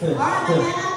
对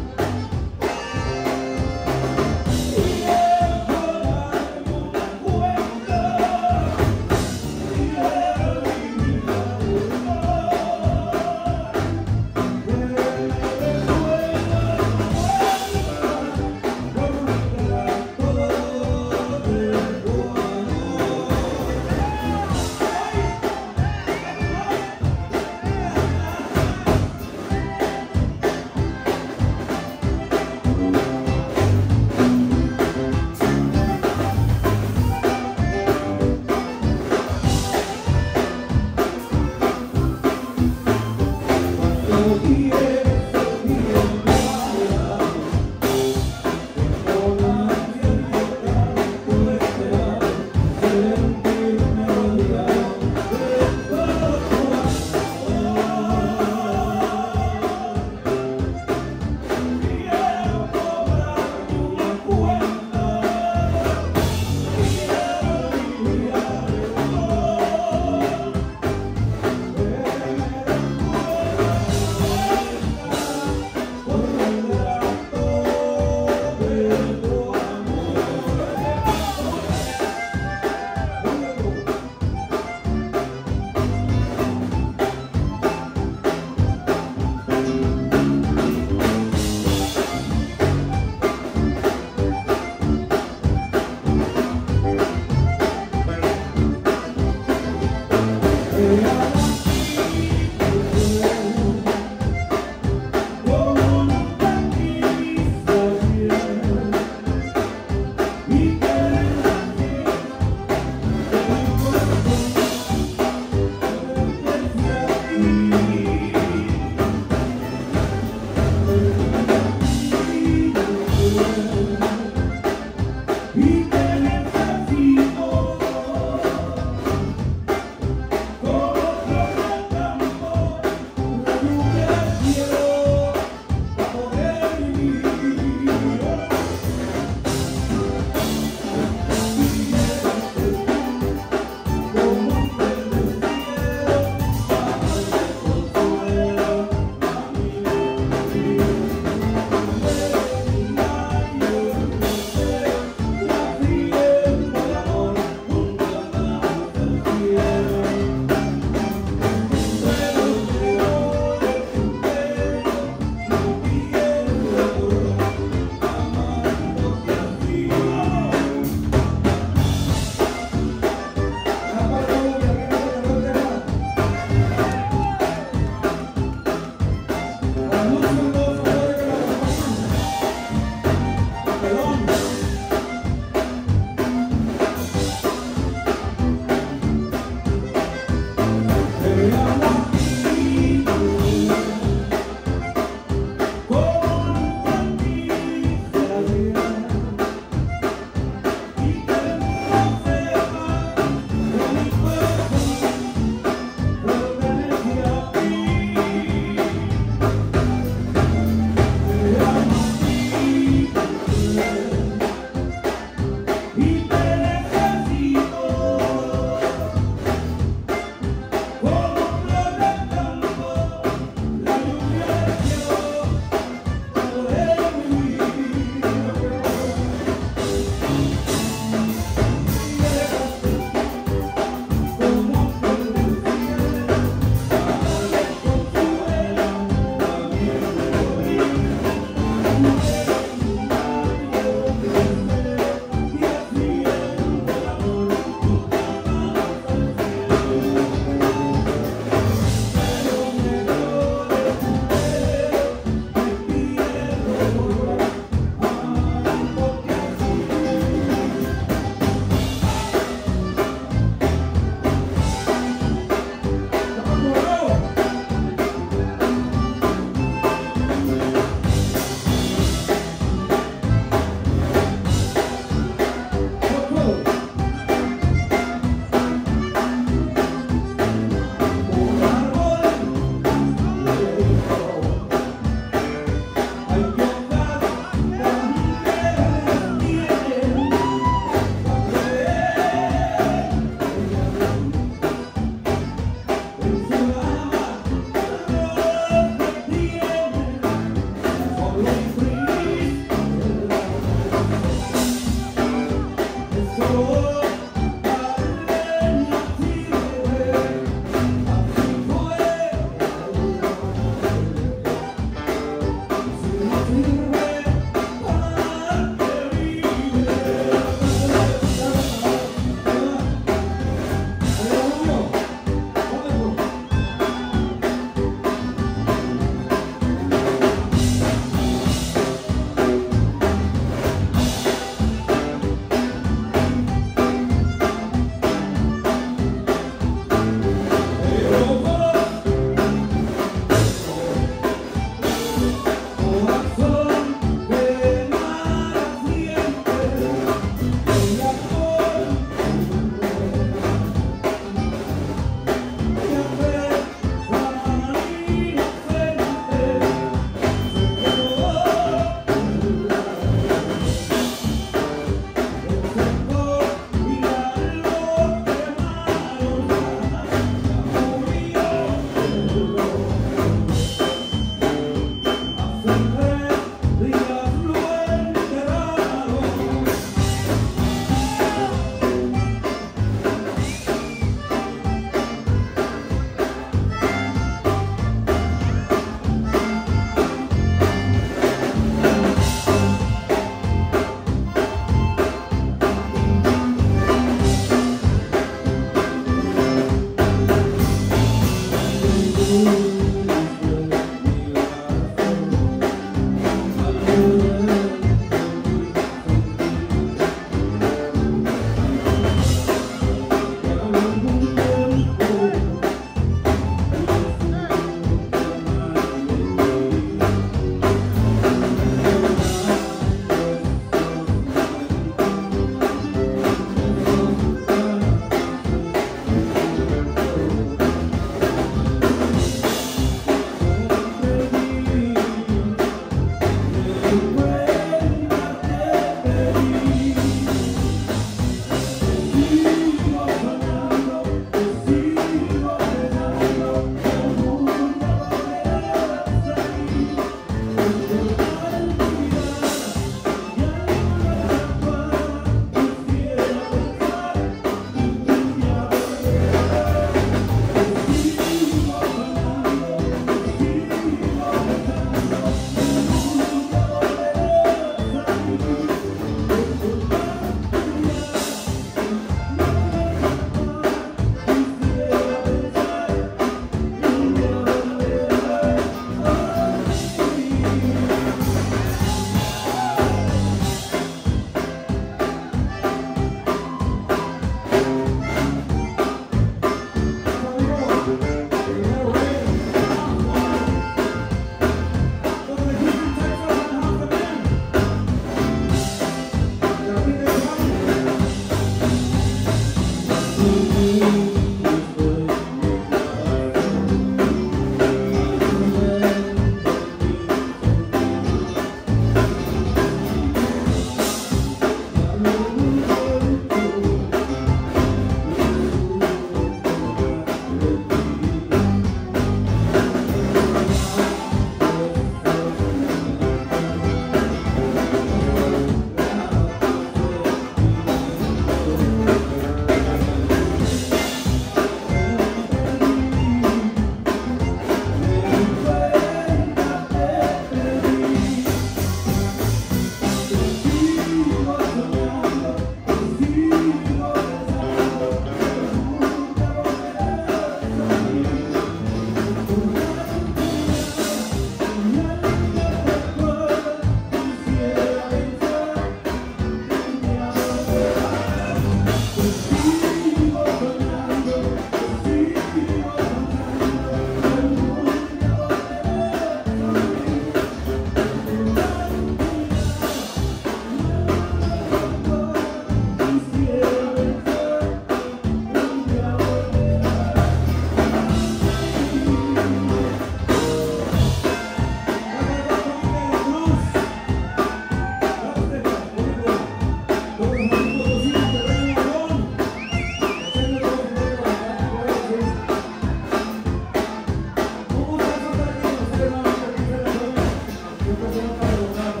para voltar